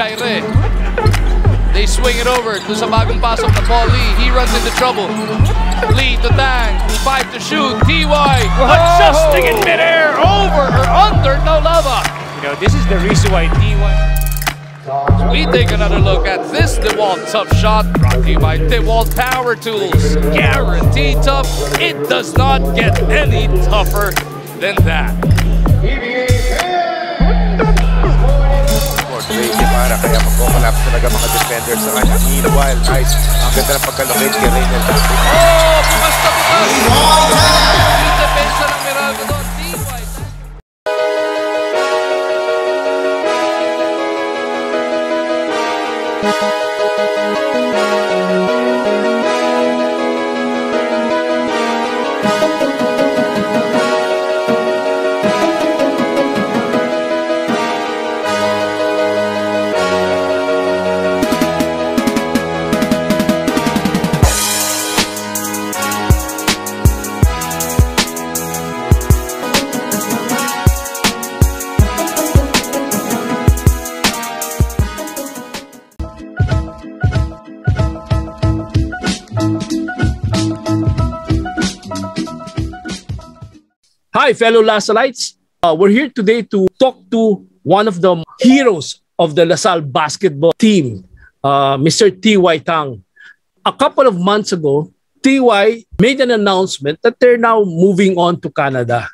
Jaire. They swing it over to sa bagong pasok na Paul Lee. He runs into trouble. Lee to Tang. Five to shoot. TY adjusting in midair. Over or under. No lava. You know, this is the reason why TY We take another look at this DeWalt Tough Shot brought to you by DeWalt Power Tools. Guaranteed tough. It does not get any tougher than that. Para kaya mag-collapse talaga mga defenders sa kanya. Meanwhile, nice. Ang ganda ng pagkalocate kay Patrick. Oh, bukas na bukas! Yung depensa ng Meralco doon. TY. Hi, fellow Lasalites. Uh, we're here today to talk to one of the heroes of the LaSalle basketball team, uh, Mr. T.Y. Tang. A couple of months ago, T.Y. made an announcement that they're now moving on to Canada.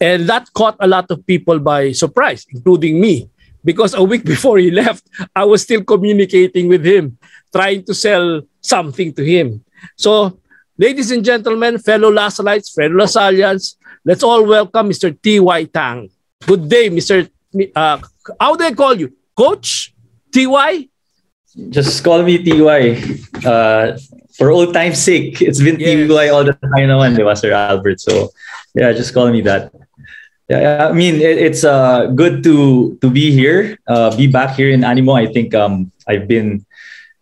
And that caught a lot of people by surprise, including me. Because a week before he left, I was still communicating with him, trying to sell something to him. So, ladies and gentlemen, fellow Lasalites, fellow Lasalians, let's all welcome Mr. T.Y. Tang. Good day, Mr. Uh, how do I call you? Coach? T.Y.? Just call me TY. Uh, for old time's sake, it's been Yes. TY all the time naman, di ba, Sir Albert? So, yeah, just call me that. Yeah, I mean, it, it's uh, good to to be here, uh, be back here in Animo. I think um, I've been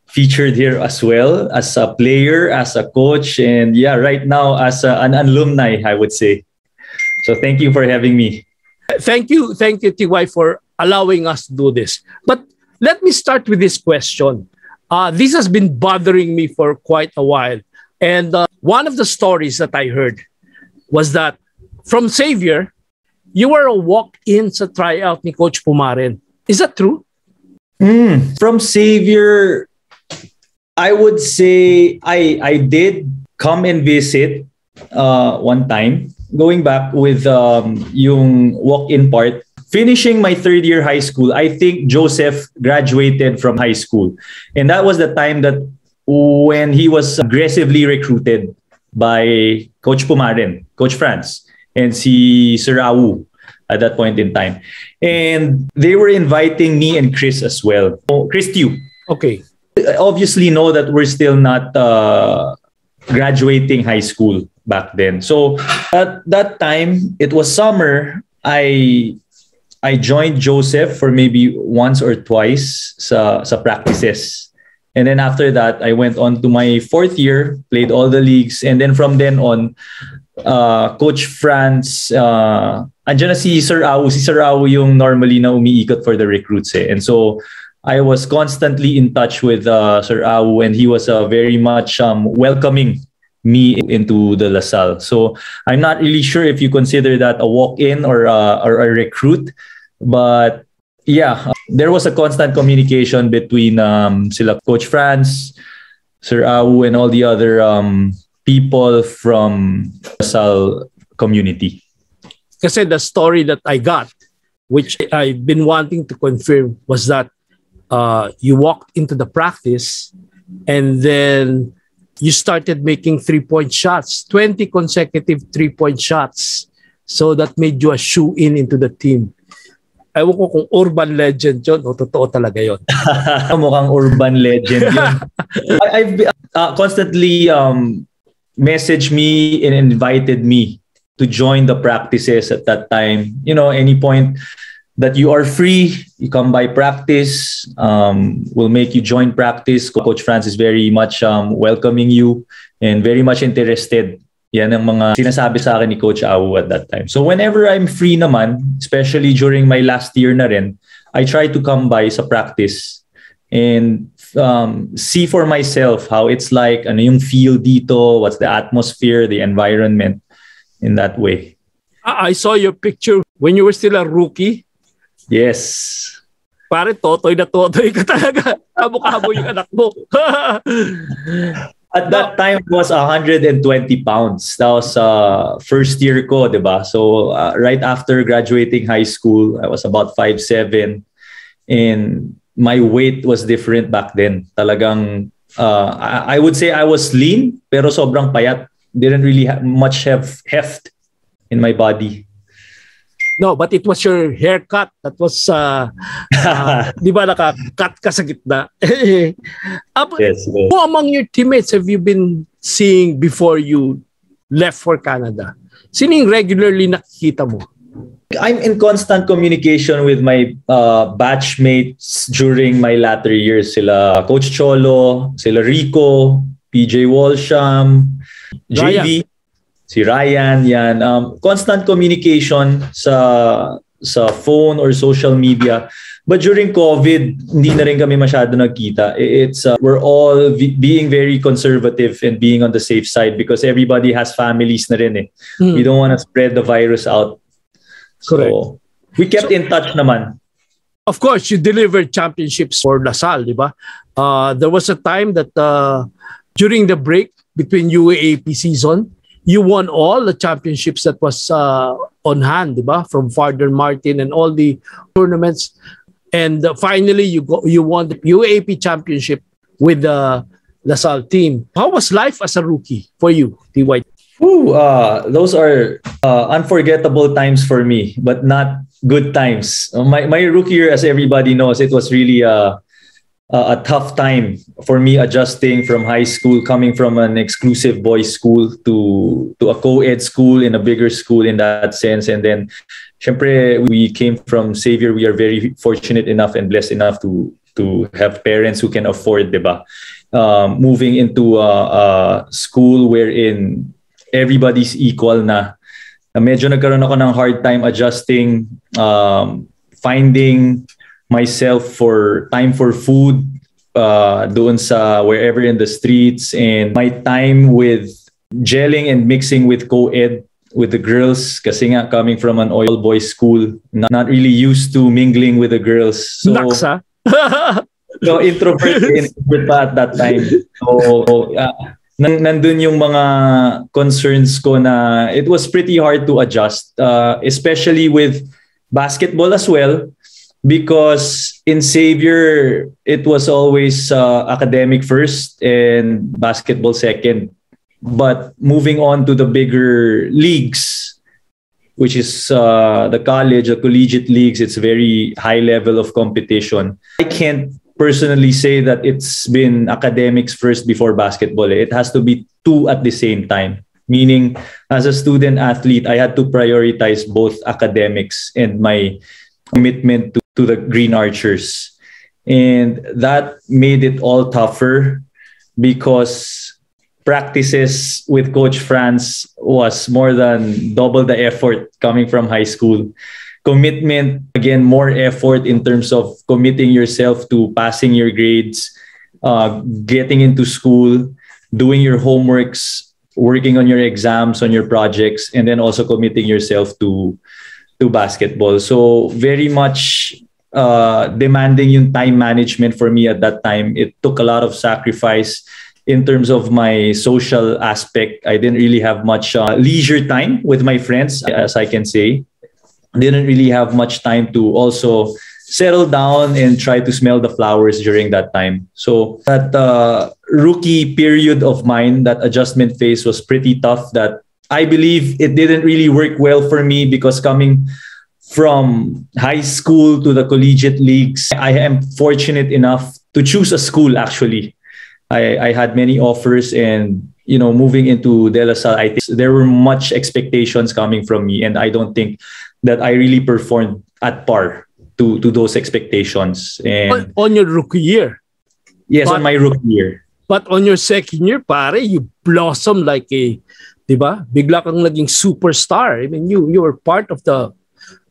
featured here as well as a player, as a coach, and yeah, right now as a, an alumni, I would say. So, thank you for having me. Thank you, thank you, T.Y., for allowing us to do this. But let me start with this question. Uh, this has been bothering me for quite a while. And uh, one of the stories that I heard was that from Xavier, you were a walk-in sa tryout ni Coach Pumaren. Is that true? Mm, from Xavier, I would say I I did come and visit uh, one time. Going back with um, yung walk-in part, finishing my third year high school, I think Joseph graduated from high school, and that was the time that when he was aggressively recruited by Coach Pumaren, Coach Franz, and si Sir Awu at that point in time. And they were inviting me and Chris as well. Oh, Chris Tiu. Okay. I obviously know that we're still not uh, graduating high school back then. So at that time, it was summer. I I joined Joseph for maybe once or twice sa, sa practices. And then after that, I went on to my fourth year, played all the leagues. And then from then on, uh, Coach Franz, uh, andyan na si Sir Awu. Si Sir Awu yung normally na umiikot for the recruits eh. And so, I was constantly in touch with uh, Sir Awu and he was uh, very much um, welcoming me into the LaSalle. So I'm not really sure if you consider that a walk-in or, uh, or a recruit, but yeah, there was a constant communication between um, sila Coach Franz, Sir Awu, and all the other um, people from LaSalle community. Kasi the story that I got, which I've been wanting to confirm, was that uh, you walked into the practice and then you started making three-point shots, 20 consecutive three-point shots. So that made you a shoe-in into the team. Ewan ko kung urban legend yun o totoo talaga yun. Mukhang urban legend yun. I, I've uh, constantly um, messaged me and invited me to join the practices at that time. You know, any point that you are free, you come by practice. Um, we'll make you join practice. Coach Franz is very much um, welcoming you and very much interested. Yan ang mga sinasabi sa akin ni Coach Awu at that time. So whenever I'm free naman, especially during my last year na rin, I try to come by sa practice and um, see for myself how it's like, ano yung feel dito, what's the atmosphere, the environment in that way. I I saw your picture when you were still a rookie. Yes. Pare, totoy na totoy ka talaga. Kamukha mo yung anak mo. At that time, it was 120 pounds. That was uh, first year ko, di ba? So, uh, right after graduating high school, I was about 5'7". And my weight was different back then. Talagang, uh, I, I would say I was lean, pero sobrang payat. Didn't really have much have heft in my body. No, but it was your haircut that was, uh, uh, di ba naka-cut ka sa gitna? But Yes. yes. Who among your teammates have you been seeing before you left for Canada? Sino yung regularly nakikita mo? I'm in constant communication with my uh, batchmates during my latter years. Sila Coach Cholo, sila Rico, PJ Walsham, JV, si Ryan, yan. Um, constant communication sa sa phone or social media. But during COVID, hindi na rin kami masyado nagkita. It's uh, we're all v- being very conservative and being on the safe side because everybody has families na rin eh. Hmm. We don't want to spread the virus out. Correct. So, we kept in touch naman. Of course, you delivered championships for LaSalle, di ba? Uh, there was a time that uh, during the break between UAAP season, you won all the championships that was uh, on hand, di ba? From Father Martin and all the tournaments. And uh, finally, you go, you won the UAAP championship with the LaSalle team. How was life as a rookie for you, T.Y.? Whew, uh, those are uh, unforgettable times for me, but not good times. Uh, My, my rookie year, as everybody knows, it was really a, a, a tough time for me adjusting from high school, coming from an exclusive boys school to, to a co-ed school in a bigger school in that sense. And then, syempre, we came from Xavier. We are very fortunate enough and blessed enough to to have parents who can afford, diba? Um, moving into a, a school wherein everybody's equal na medyo nagkaroon ako ng hard time adjusting, um, finding myself for time for food uh, doon sa wherever in the streets and my time with gelling and mixing with co-ed with the girls. Kasi nga coming from an oil boys school not, not really used to mingling with the girls. So Naks, ha? so introvert introvert pa at that time. So uh, nan- nandun yung mga concerns ko na it was pretty hard to adjust uh, especially with basketball as well because in Xavier it was always uh, academic first and basketball second. But moving on to the bigger leagues which is uh, the college the collegiate leagues it's very high level of competition. I can't personally say that it's been academics first before basketball. It has to be two at the same time. Meaning as a student athlete i had to prioritize both academics and my commitment to, to the green archers. And that made it all tougher because practices with coach franz was more than double the effort coming from high school. Commitment again more effort in terms of committing yourself to passing your grades uh, getting into school doing your homeworks working on your exams on your projects and then also committing yourself to to basketball. So very much uh, demanding yung time management for me at that time it took a lot of sacrifice in terms of my social aspect i didn't really have much uh, leisure time with my friends as i can say didn't really have much time to also settle down and try to smell the flowers during that time. So that uh, rookie period of mine, that adjustment phase was pretty tough. That I believe it didn't really work well for me because coming from high school to the collegiate leagues, I am fortunate enough to choose a school actually. I, I had many offers and you know moving into De La Salle, I think there were much expectations coming from me and I don't think that I really performed at par to to those expectations. And on, on your rookie year. yes, but- on my rookie year. But on your second year, pare, you blossom like a, di ba? Bigla kang naging superstar. I mean, you you were part of the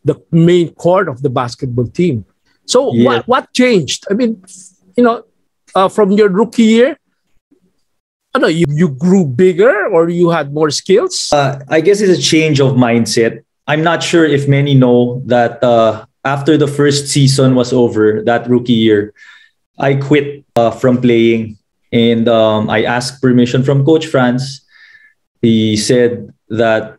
the main core of the basketball team. So Yeah. what what changed? I mean, you know, uh, from your rookie year, I don't know, you, you grew bigger or you had more skills? Uh, I guess it's a change of mindset. I'm not sure if many know that uh, after the first season was over, that rookie year, I quit uh, from playing and um, I asked permission from Coach Franz. He said that,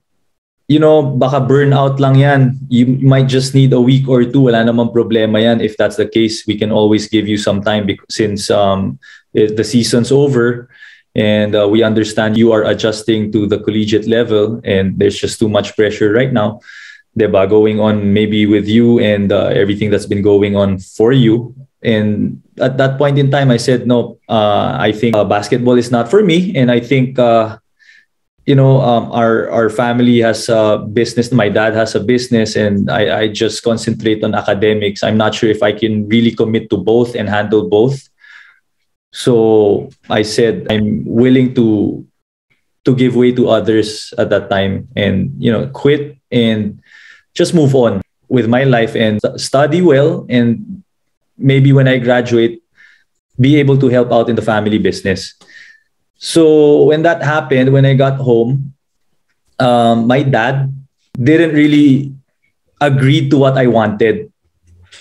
you know, baka burnout lang yan. You might just need a week or two. Wala namang problema yan. If that's the case, we can always give you some time because, since um, the season's over and uh, we understand you are adjusting to the collegiate level and there's just too much pressure right now diba, going on maybe with you and uh, everything that's been going on for you and at that point in time i said no uh, i think uh, basketball is not for me and i think uh, you know um, our our family has a business. My dad has a business and I, I just concentrate on academics. I'm not sure if i can really commit to both and handle both. So I said I'm willing to to give way to others at that time and you know quit and just move on with my life and study well and maybe when I graduate be able to help out in the family business. So when that happened, when I got home, um, my dad didn't really agree to what I wanted.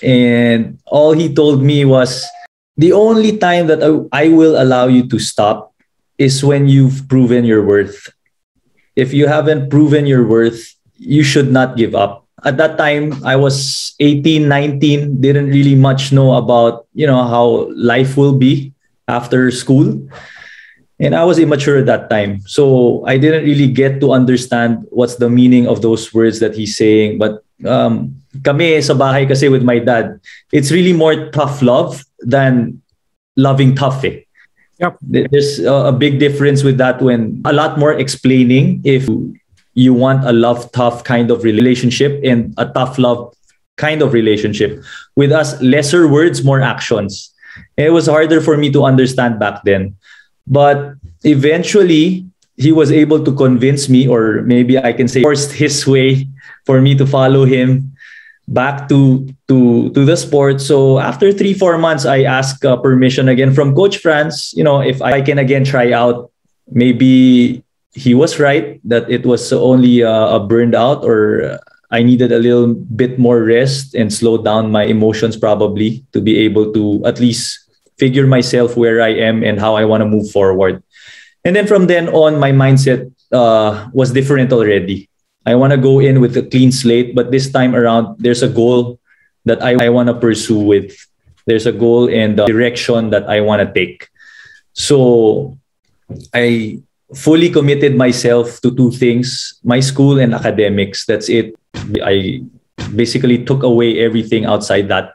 And all he told me was, the only time that I, I will allow you to stop is when you've proven your worth. If you haven't proven your worth, you should not give up. At that time, I was 18, 19, didn't really much know about, you know, how life will be after school. And I was immature at that time. So I didn't really get to understand what's the meaning of those words that he's saying. But um, kami sa bahay kasi with my dad, it's really more tough love than loving tough. Eh. Yep. There's a a big difference with that when a lot more explaining if you want a love tough kind of relationship and a tough love kind of relationship. With us, lesser words, more actions. It was harder for me to understand back then. But eventually, he was able to convince me, or maybe I can say, forced his way for me to follow him back to to to the sport. So after three four months, I asked uh, permission again from Coach Franz. You know, if I can again try out, maybe he was right that it was only uh, a burned out or I needed a little bit more rest and slow down my emotions probably to be able to at least figure myself where I am and how I want to move forward. And then from then on, my mindset uh, was different already. I want to go in with a clean slate, but this time around, there's a goal that I, I want to pursue with. There's a goal and a direction that I want to take. So I fully committed myself to two things my school and academics. That's it. I basically took away everything outside that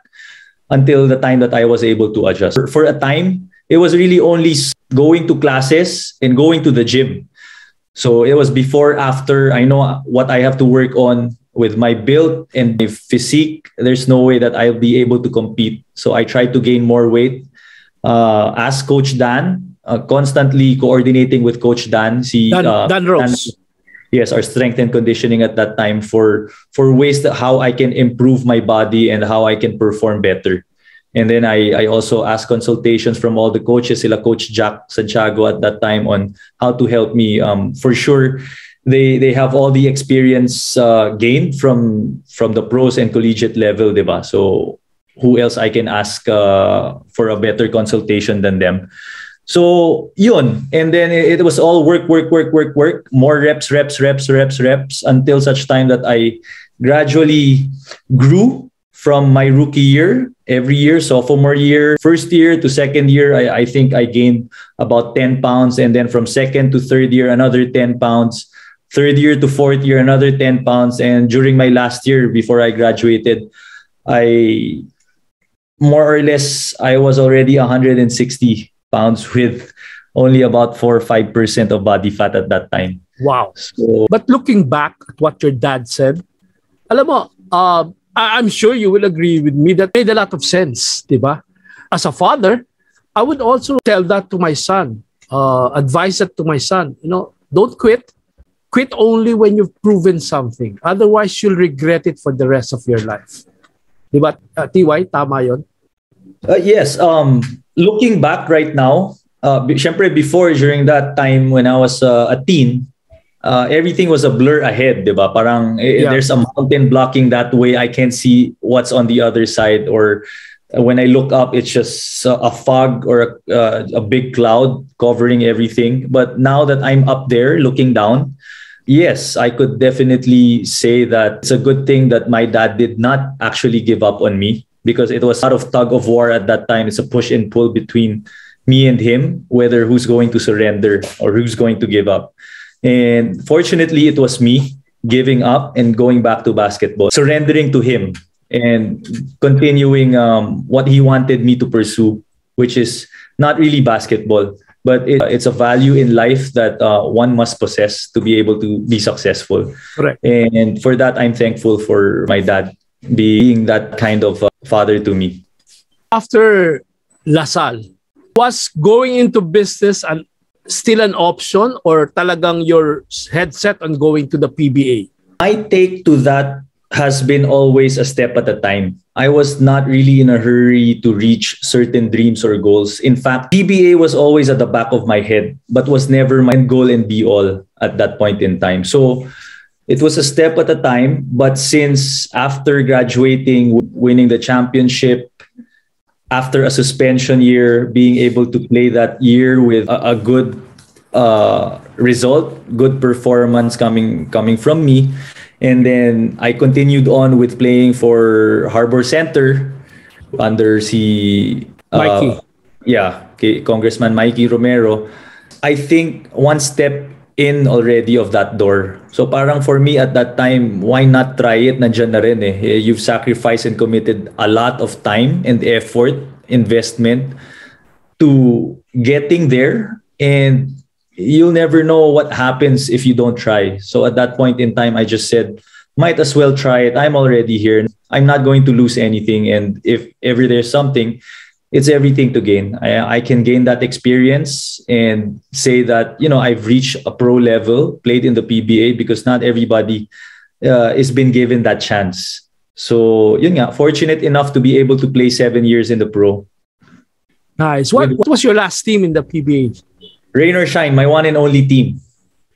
until the time that I was able to adjust. For, for a time, it was really only going to classes and going to the gym. So it was before, after. I know what I have to work on with my build and my physique. There's no way that I'll be able to compete. So I tried to gain more weight. Uh, ask Coach Dan, uh, constantly coordinating with Coach Dan. Si, Dan, uh, Dan Rose. Yes our strength and conditioning at that time for for ways that how i can improve my body and how i can perform better. And then i i also asked consultations from all the coaches sila coach jack santiago at that time on how to help me um, for sure. They they have all the experience uh, gained from from the pros and collegiate level diba so who else i can ask uh, for a better consultation than them so yun. And then it, was all work, work, work, work, work. More reps, reps, reps, reps, reps until such time that I gradually grew from my rookie year every year, sophomore year, first year to second year. I, I think I gained about 10 pounds. And then from second to third year, another 10 pounds. Third year to fourth year, another 10 pounds. And during my last year before I graduated, I more or less I was already 160 pounds with only about four or five percent of body fat at that time. Wow. So But looking back at what your dad said, alam mo, uh, I- I'm sure you will agree with me that made a lot of sense, di ba? As a father, I would also tell that to my son, uh, advise that to my son. You know, don't quit. Quit only when you've proven something. Otherwise, you'll regret it for the rest of your life. Di ba? Uh, TY, tama yon. Uh, yes. Um, looking back right now, uh, syempre before during that time when I was uh, a teen, uh, everything was a blur ahead, diba? Parang eh, Yeah. there's a mountain blocking that way. I can't see what's on the other side, or uh, when I look up, it's just a fog or a, uh, a big cloud covering everything. But now that I'm up there looking down, yes, I could definitely say that it's a good thing that my dad did not actually give up on me because it was out of tug of war at that time. It's a push and pull between me and him, whether who's going to surrender or who's going to give up. And fortunately, it was me giving up and going back to basketball, surrendering to him and continuing um, what he wanted me to pursue, which is not really basketball, but it, it's a value in life that uh, one must possess to be able to be successful. Correct. And for that, I'm thankful for my dad being that kind of uh, father to me. After La Salle, was going into business and still an option or talagang your headset on going to the PBA? My take to that has been always a step at a time. I was not really in a hurry to reach certain dreams or goals. In fact, PBA was always at the back of my head, but was never my goal and be all at that point in time. So it was a step at a time. But since after graduating, winning the championship, after a suspension year, being able to play that year with a, a good uh, result, good performance coming coming from me, and then I continued on with playing for Harbor Center under si uh, Mikey. yeah, Congressman Mikey Romero. I think one step in already of that door. So parang for me at that time, why not try it? Nandiyan na rin eh. You've sacrificed and committed a lot of time and effort, investment to getting there and you'll never know what happens if you don't try. So at that point in time, I just said, might as well try it. I'm already here. I'm not going to lose anything. And if ever there's something, it's everything to gain. I, I can gain that experience and say that, you know, I've reached a pro level, played in the PBA because not everybody uh, is been given that chance. So, yun nga, fortunate enough to be able to play seven years in the pro. Nice. What, what was your last team in the PBA? Rain or shine, my one and only team.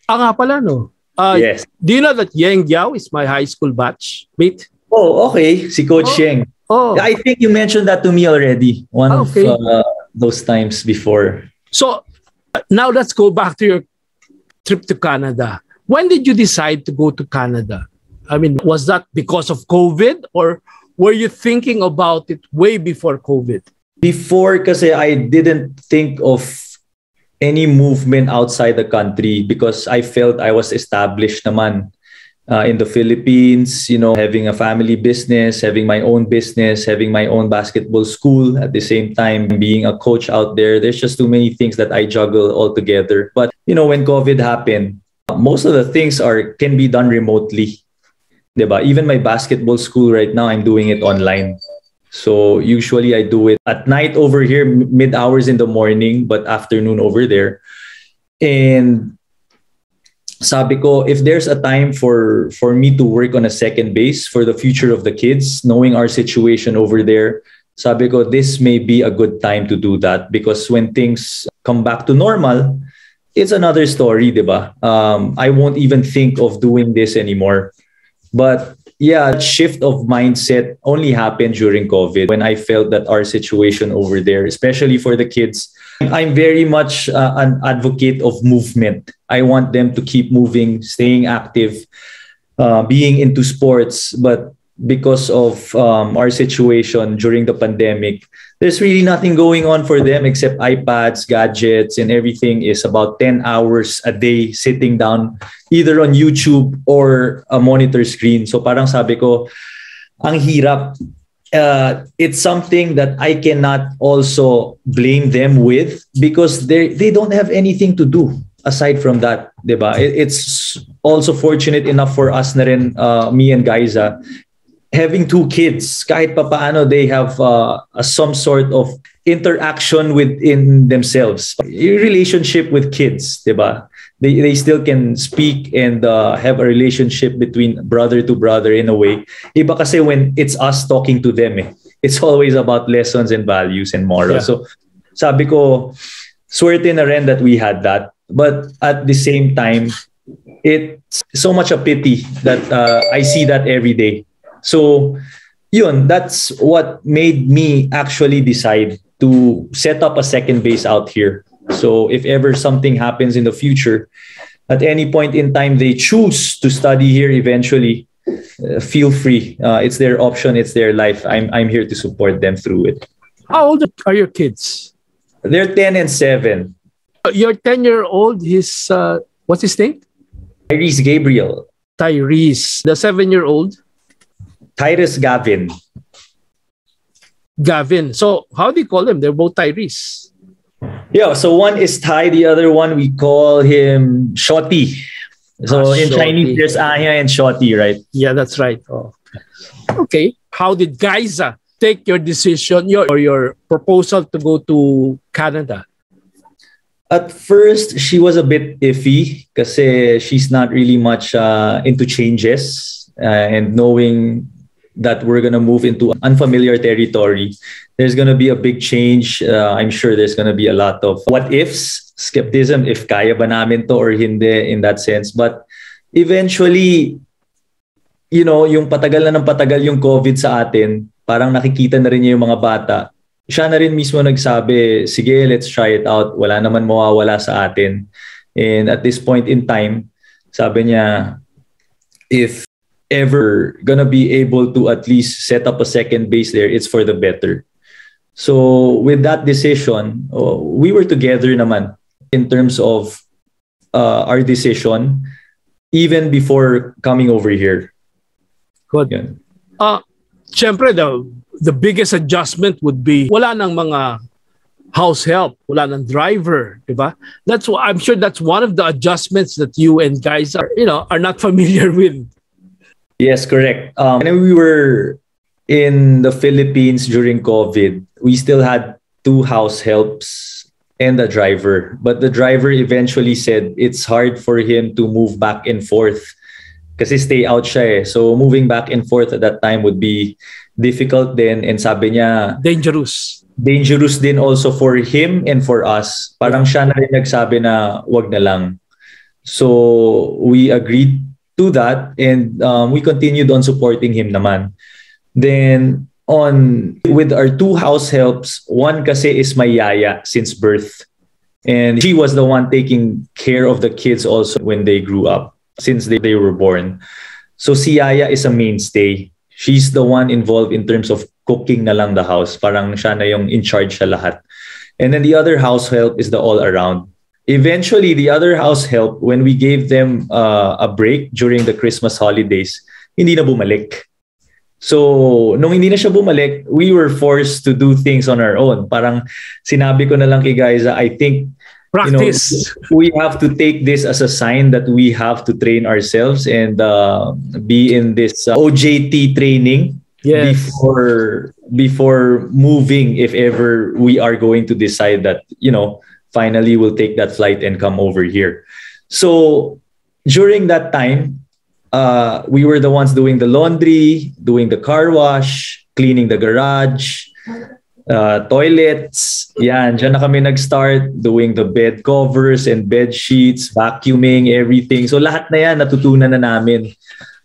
Ah, nga pala, no? Uh, yes. Do you know that Yeng Guiao is my high school batch mate? Oh, okay. Si Coach Oh. Sheng. Oh, I think you mentioned that to me already one Ah, okay. of uh, those times before. so now let's go back to your trip to Canada. When did you decide to go to Canada? I mean, was that because of COVID or were you thinking about it way before COVID? Before, because I didn't think of any movement outside the country because I felt I was established naman uh, in the Philippines, you know, having a family business, having my own business, having my own basketball school at the same time, being a coach out there. There's just too many things that I juggle all together. But, you know, when COVID happened, most of the things are can be done remotely. Diba? Even my basketball school right now, I'm doing it online. So usually I do it at night over here, mid hours in the morning, but afternoon over there. And sabi ko, if there's a time for for me to work on a second base for the future of the kids, knowing our situation over there, sabi ko, this may be a good time to do that because when things come back to normal, it's another story, diba? Um, I won't even think of doing this anymore. But yeah, shift of mindset only happened during COVID when I felt that our situation over there, especially for the kids, I'm very much uh, an advocate of movement. I want them to keep moving, staying active, uh, being into sports. But because of um, our situation during the pandemic, there's really nothing going on for them except iPads, gadgets, and everything is about 10 hours a day sitting down either on YouTube or a monitor screen. So parang sabi ko, ang hirap. Uh, it's something that I cannot also blame them with because they they don't have anything to do aside from that, 'di ba? It, it's also fortunate enough for us na rin, uh, me and Gaiza, having two kids, kahit pa paano they have uh, some sort of interaction within themselves. Your relationship with kids, 'di ba? they, they still can speak and uh, have a relationship between brother to brother in a way. Iba kasi when it's us talking to them eh. It's always about lessons and values and morals. Yeah. So sabi ko, swerte na rin that we had that. But at the same time, it's so much a pity that uh, I see that every day. So yun, that's what made me actually decide to set up a second base out here. So if ever something happens in the future, at any point in time they choose to study here eventually, uh, feel free. Uh, it's their option, it's their life. I'm I'm here to support them through it. How old are your kids? They're 10 and 7. Your 10 year old, his, uh, what's his name? Tyrese Gabriel, Tyrese. The seven year old, Tyrus Gavin. Gavin. So, how do you call them? They're both Tyrese. Yeah, so one is Ty, the other one we call him Shoti. So Ah, in Shorty. Chinese, there's Aya and Shoti, right? Yeah, that's right. Oh. Okay. How did Gaiza take your decision your, or your proposal to go to Canada? At first, she was a bit iffy because she's not really much uh, into changes uh, and knowing that we're gonna move into unfamiliar territory. There's gonna be a big change. Uh, I'm sure there's gonna be a lot of what ifs, skepticism, if kaya ba namin to or hindi in that sense. But eventually, you know, yung patagal na ng patagal yung COVID sa atin, parang nakikita na rin niya yung mga bata siya na rin mismo nagsabi, sige, let's try it out. Wala naman mawawala sa atin. And at this point in time, sabi niya, if ever gonna be able to at least set up a second base there, it's for the better. So with that decision, oh, we were together naman in terms of uh, our decision even before coming over here. Good. Yun. Uh, Siyempre, the, the biggest adjustment would be wala nang mga house help, wala nang driver, di ba? That's why I'm sure that's one of the adjustments that you and guys are, you know, are not familiar with. Yes, correct. Um, when we were in the Philippines during COVID, we still had two house helps and a driver. But the driver eventually said it's hard for him to move back and forth kasi stay out siya eh. So moving back and forth at that time would be difficult then and sabi niya Dangerous. dangerous din also for him and for us. Parang siya na rin nagsabi na wag na lang. So we agreed to that and um, we continued on supporting him naman. Then on with our two house helps, one kasi is my yaya since birth. And she was the one taking care of the kids also when they grew up since they, they were born. So si Yaya is a mainstay. She's the one involved in terms of cooking na lang the house. Parang siya na yung in charge sa lahat. And then the other house help is the all around. Eventually, the other house help, when we gave them uh, a break during the Christmas holidays, hindi na bumalik. So, nung hindi na siya bumalik, we were forced to do things on our own. Parang sinabi ko na lang kay guys, I think Practice. you know, we have to take this as a sign that we have to train ourselves and uh, be in this uh, OJT training yes. before before moving if ever we are going to decide that you know finally we'll take that flight and come over here so during that time uh, we were the ones doing the laundry doing the car wash cleaning the garage uh, toilets. Yan, dyan na kami nag-start doing the bed covers and bed sheets, vacuuming, everything. So lahat na yan natutunan na namin.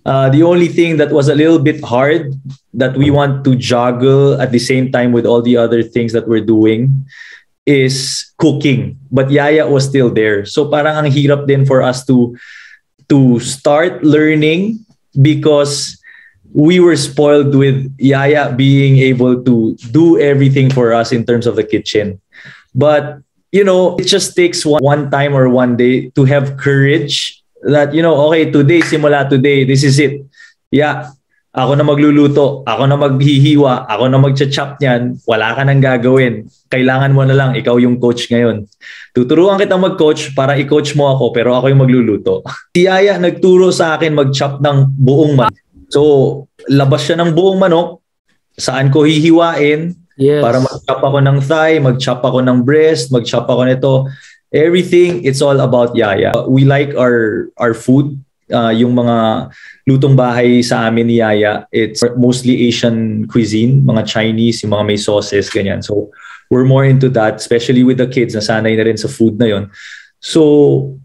Uh, the only thing that was a little bit hard that we want to juggle at the same time with all the other things that we're doing is cooking. But Yaya was still there. So parang ang hirap din for us to to start learning because we were spoiled with Yaya being able to do everything for us in terms of the kitchen. But, you know, it just takes one, one time or one day to have courage that, you know, okay, today, simula today, this is it. Yeah, ako na magluluto, ako na maghihiwa, ako na magcha-chop niyan, wala ka nang gagawin. Kailangan mo na lang, ikaw yung coach ngayon. Tuturuan kita mag-coach para i-coach mo ako, pero ako yung magluluto. Si Yaya nagturo sa akin mag-chop ng buong manok. So, labas siya ng buong manok, saan ko hihiwain, Yes. para mag-chop ako ng thigh, mag-chop ako ng breast, mag-chop ako nito. everything it's all about Yaya. We like our our food. Uh, yung mga lutong bahay sa amin ni Yaya, it's mostly Asian cuisine, mga Chinese, yung mga may sauces, ganyan. So, we're more into that, especially with the kids, nasanay na rin sa food na yon. So,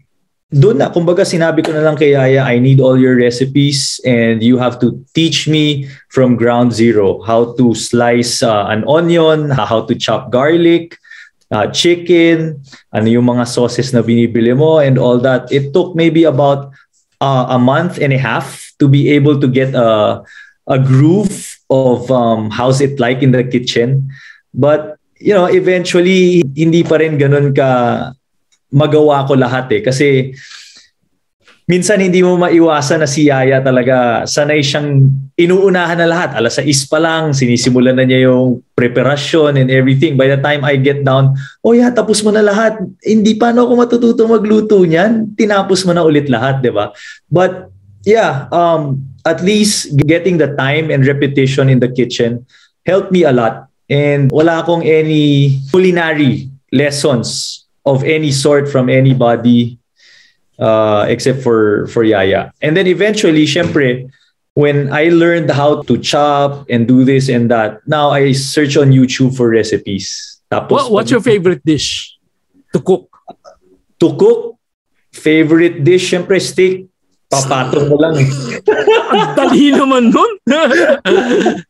doon na, kumbaga sinabi ko na lang kay Yaya, I need all your recipes and you have to teach me from ground zero how to slice uh, an onion, how to chop garlic, uh, chicken, ano yung mga sauces na binibili mo and all that. It took maybe about uh, a month and a half to be able to get a, a groove of um, how's it like in the kitchen. But, you know, eventually, hindi pa rin ganun ka magawa ko lahat eh. Kasi minsan hindi mo maiwasan na si Yaya talaga sanay siyang inuunahan na lahat. Alas 6 pa lang, sinisimulan na niya yung preparation and everything. By the time I get down, oh yeah, tapos mo na lahat. Hindi pa ako matututo magluto niyan. Tinapos mo na ulit lahat, di ba? But yeah, um, at least getting the time and repetition in the kitchen helped me a lot. And wala akong any culinary lessons of any sort from anybody uh, except for for Yaya. And then eventually, syempre, when I learned how to chop and do this and that, now I search on YouTube for recipes. Tapos, What, what's your favorite dish to cook? to cook? Favorite dish, syempre steak. Papatong mo lang. Ang dali naman nun.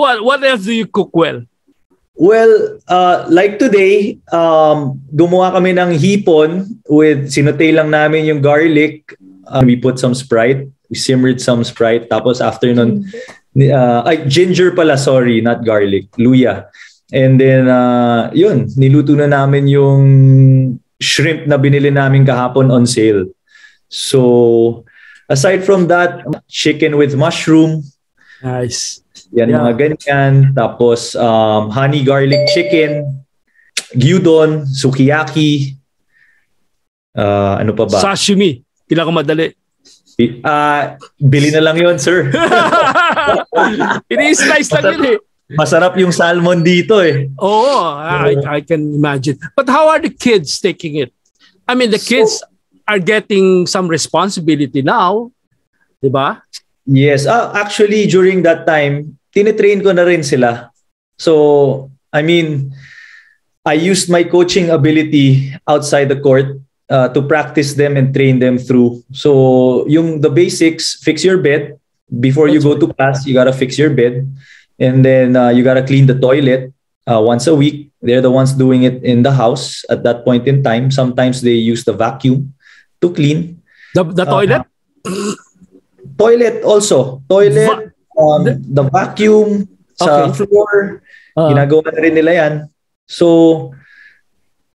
What, what else do you cook well? Well, uh, like today, um, gumawa kami ng hipon with, sinutay lang namin yung garlic. Uh, we put some Sprite. We simmered some Sprite. Tapos after nun, uh, ay, ginger pala, sorry, not garlic. Luya. And then, uh, yun, niluto na namin yung shrimp na binili namin kahapon on sale. So, aside from that, chicken with mushroom, Nice. Yan Yeah. mga ganyan. Tapos um, honey garlic chicken, gyudon, sukiyaki. Uh, ano pa ba? Sashimi. Pinakamadali. Ah, bili na lang yon sir. Ini-slice lang yun eh. Masarap yung salmon dito eh. Oh, I, I can imagine. But how are the kids taking it? I mean, the kids are getting some responsibility now. Diba? Yes. Ah, actually, during that time, tinitrain ko na rin sila. So, I mean, I used my coaching ability outside the court uh, to practice them and train them through. So, yung the basics, fix your bed. Before you go to class, you gotta fix your bed. And then uh, you gotta clean the toilet uh, once a week. They're the ones doing it in the house at that point in time. Sometimes they use the vacuum to clean. The, the Uh, toilet? Toilet also. Toilet, um, the vacuum sa floor. Uh, ginagawa na rin nila yan. So,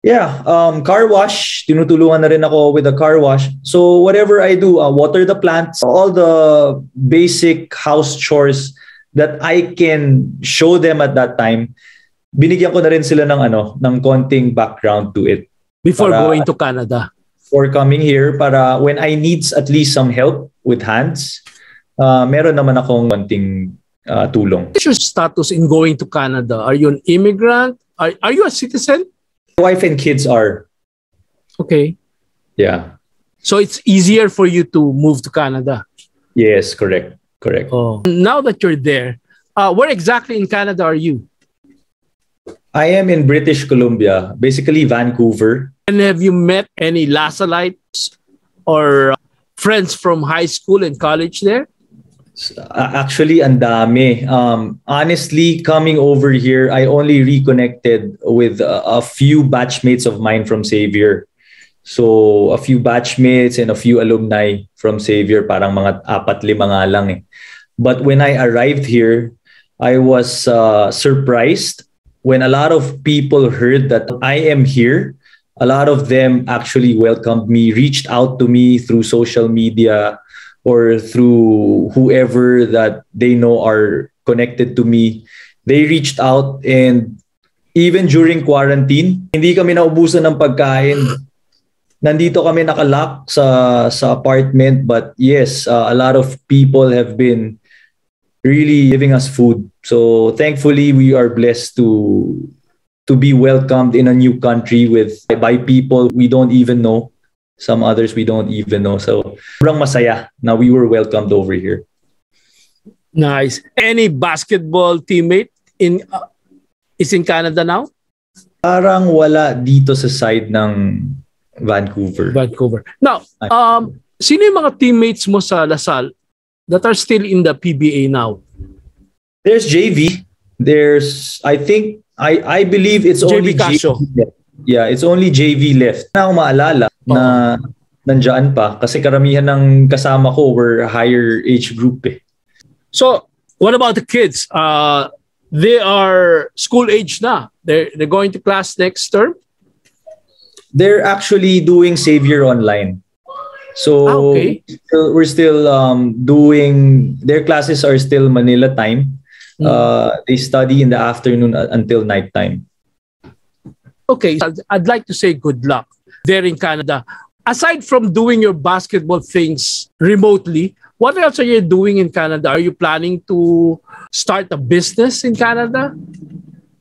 yeah, um, car wash. Tinutulungan na rin ako with the car wash. So, whatever I do, uh, water the plants, all the basic house chores that I can show them at that time, binigyan ko na rin sila ng ano, ng konting background to it before para- going to Canada. for coming here para when I needs at least some help with hands, uh, meron naman akong konting uh, tulong. What's your status in going to Canada? Are you an immigrant? Are, are you a citizen? Wife and kids are, Okay. yeah. So it's easier for you to move to Canada. Yes, correct. Correct. Oh. Now that you're there, uh, where exactly in Canada are you? I am in British Columbia, basically Vancouver. And have you met any Lasalites or friends from high school and college there? Actually, and dami. Um, honestly, coming over here, I only reconnected with a, a few batchmates of mine from Xavier. So, a few batchmates and a few alumni from Xavier, parang mga apat lima nga lang eh. But when I arrived here, I was uh, surprised when a lot of people heard that I am here. A lot of them actually welcomed me, reached out to me through social media or through whoever that they know are connected to me. They reached out and even during quarantine, hindi kami naubusan ng pagkain. Nandito kami nakalock sa sa apartment but yes, uh, a lot of people have been really giving us food. So thankfully we are blessed to to be welcomed in a new country with by people we don't even know. Some others we don't even know. So, sobrang masaya na we were welcomed over here. Nice. Any basketball teammate in uh, is in Canada now? Parang wala dito sa side ng Vancouver. Vancouver. Now, um, sino yung mga teammates mo sa La Salle that are still in the PBA now? There's JV. There's I think I I believe it's JV only Casio. JV. Yeah, it's only JV left. Na ako maalala na nandiyan pa kasi karamihan ng kasama ko were higher age group eh. So, what about the kids? Uh, they are school age na. They're, they're going to class next term? They're actually doing Xavier online. So Ah, okay. we're still um, doing their classes are still Manila time. Hmm. Uh, they study in the afternoon uh, until nighttime. Okay, I'd, like to say good luck there in Canada. Aside from doing your basketball things remotely, what else are you doing in Canada? Are you planning to start a business in Canada?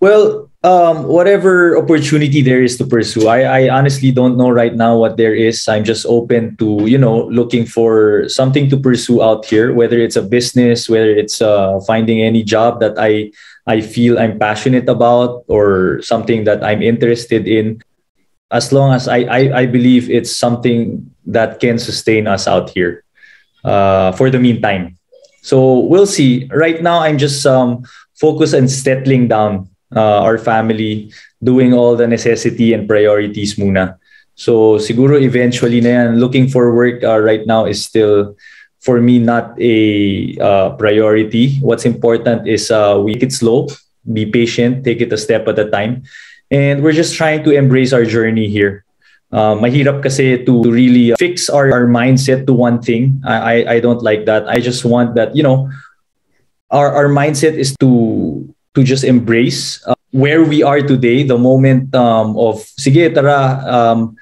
Well, um, whatever opportunity there is to pursue, I, I honestly don't know right now what there is. I'm just open to, you know, looking for something to pursue out here, whether it's a business, whether it's uh, finding any job that I, I feel I'm passionate about or something that I'm interested in. As long as I, I, I believe it's something that can sustain us out here uh, for the meantime. So we'll see. Right now, I'm just um, focused on settling down uh, our family, doing all the necessity and priorities muna. So siguro eventually na yan, looking for work uh, right now is still for me not a uh, priority. What's important is uh, we take it slow, be patient, take it a step at a time. And we're just trying to embrace our journey here. Uh, mahirap kasi to really fix our, our mindset to one thing. I, I, I don't like that. I just want that, you know, our, our mindset is to to just embrace uh, where we are today, the moment um, of sige tara um,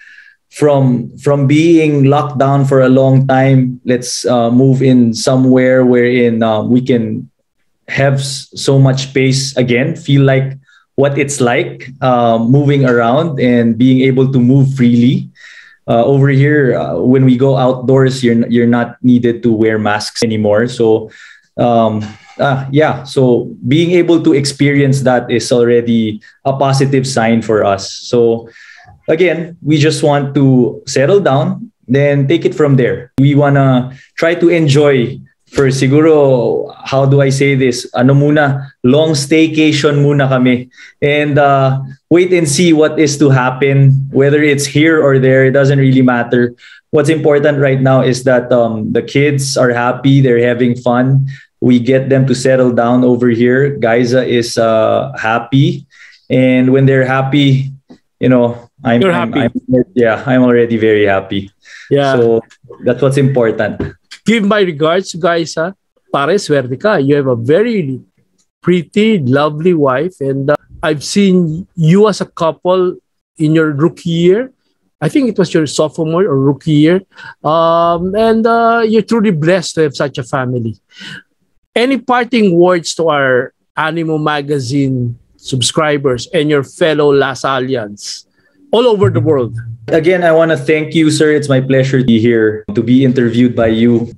from from being locked down for a long time, let's uh, move in somewhere wherein um, we can have so much space again, feel like what it's like um, moving around and being able to move freely. Uh, over here, uh, when we go outdoors, you're you're not needed to wear masks anymore. So um, ah, yeah, so being able to experience that is already a positive sign for us. So again, we just want to settle down, then take it from there. We wanna try to enjoy for siguro how do I say this? Ano muna, long staycation muna kami and uh, wait and see what is to happen whether it's here or there it doesn't really matter. What's important right now is that um, the kids are happy, they're having fun. We get them to settle down over here. Gaiza is uh, happy and when they're happy, you know, I'm, You're I'm- happy. I'm- yeah, I'm already very happy. Yeah. So that's what's important. Give my regards, guys. Ha? Pare, swerte ka. You have a very pretty, lovely wife. And uh, I've seen you as a couple in your rookie year. I think it was your sophomore or rookie year. Um, and uh, you're truly blessed to have such a family. Any parting words to our Animo Magazine subscribers and your fellow Lasallians all over the world? Again, I want to thank you, sir. It's my pleasure to be here, to be interviewed by you.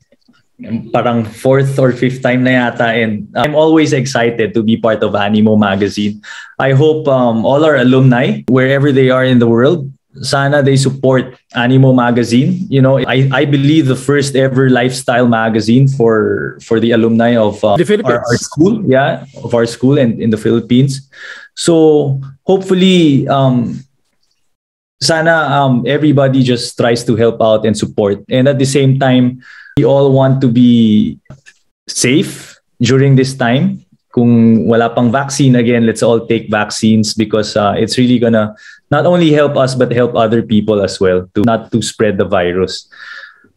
Parang fourth or fifth time na yata. And I'm always excited to be part of Animo Magazine. I hope um, all our alumni, wherever they are in the world, sana they support Animo Magazine. You know, I, I believe the first ever lifestyle magazine for for the alumni of uh, The Philippines. our, our school, yeah, of our school and in the Philippines. So hopefully, um, sana um, everybody just tries to help out and support. And at the same time, we all want to be safe during this time. Kung wala pang vaccine, again, let's all take vaccines because uh, it's really gonna not only help us but help other people as well to not to spread the virus.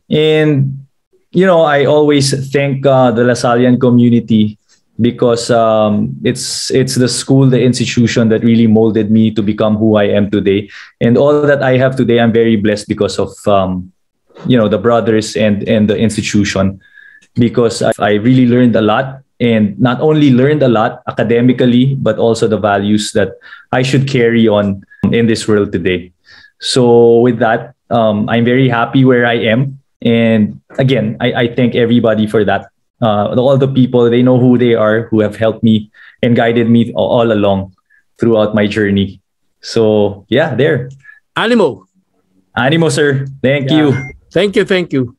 And you know, I always thank uh, the Lasallian community because um, it's it's the school, the institution that really molded me to become who I am today. And all that I have today, I'm very blessed because of um, you know the brothers and and the institution because I, I really learned a lot and not only learned a lot academically, but also the values that I should carry on in this world today. So with that, um, I'm very happy where I am. And again, I, I thank everybody for that. Uh, all the people, they know who they are, who have helped me and guided me all, along throughout my journey. So yeah, there. Animo. Animo, sir. Thank Yeah. you. Thank you, thank you.